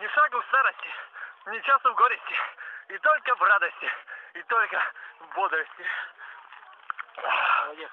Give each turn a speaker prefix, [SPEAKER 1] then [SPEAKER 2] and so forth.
[SPEAKER 1] Ни шагу в старости, ни часу в горести. И только в радости, и только в бодрости.
[SPEAKER 2] Молодец.